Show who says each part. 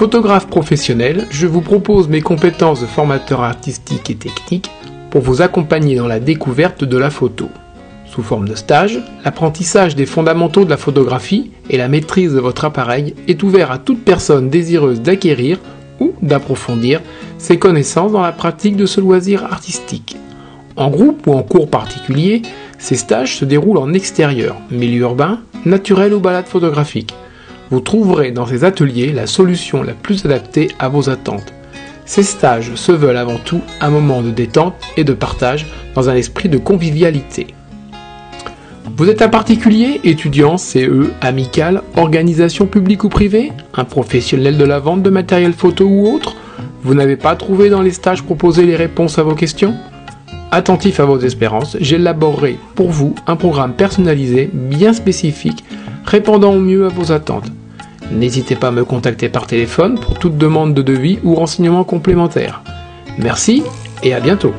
Speaker 1: Photographe professionnel, je vous propose mes compétences de formateur artistique et technique pour vous accompagner dans la découverte de la photo. Sous forme de stage, l'apprentissage des fondamentaux de la photographie et la maîtrise de votre appareil est ouvert à toute personne désireuse d'acquérir ou d'approfondir ses connaissances dans la pratique de ce loisir artistique. En groupe ou en cours particulier, ces stages se déroulent en extérieur, milieu urbain, naturel ou balade photographique. Vous trouverez dans ces ateliers la solution la plus adaptée à vos attentes. Ces stages se veulent avant tout un moment de détente et de partage dans un esprit de convivialité. Vous êtes un particulier, étudiant, CE, amical, organisation publique ou privée, un professionnel de la vente de matériel photo ou autre? Vous n'avez pas trouvé dans les stages proposés les réponses à vos questions? Attentif à vos espérances, j'élaborerai pour vous un programme personnalisé, bien spécifique, répondant au mieux à vos attentes. N'hésitez pas à me contacter par téléphone pour toute demande de devis ou renseignements complémentaires. Merci et à bientôt.